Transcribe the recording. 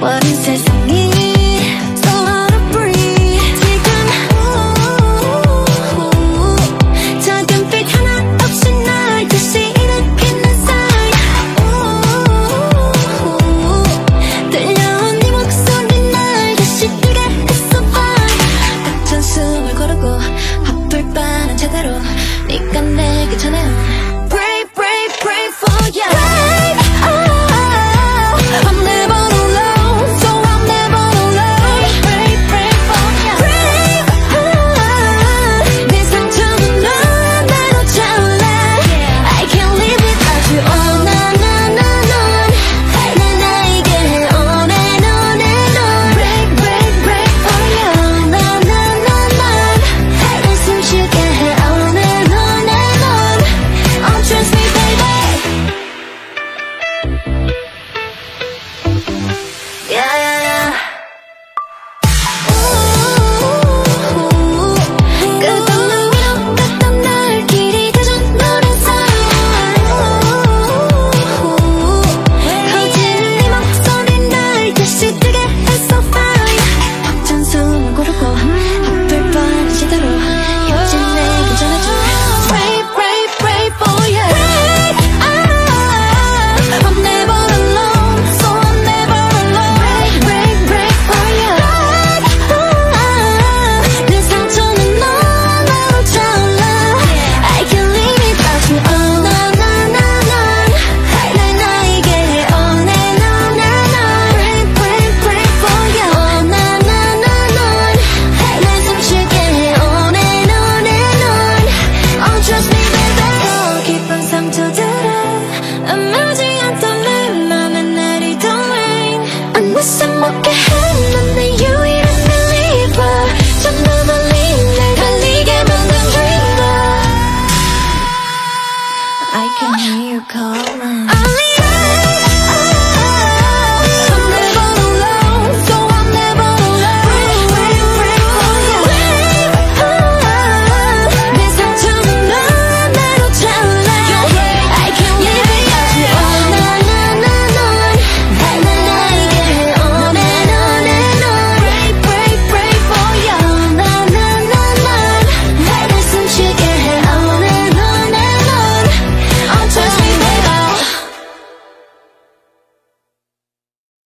어린 세상이 So out of breath 작은 빛 하나 없이 날 대신해 빛난 사이. 들려온 네 목소리 날 다시 뜨게 했어 fine 같은 숨을 고르고 아플 바는 제대로 네가 내게 전해온 you call on.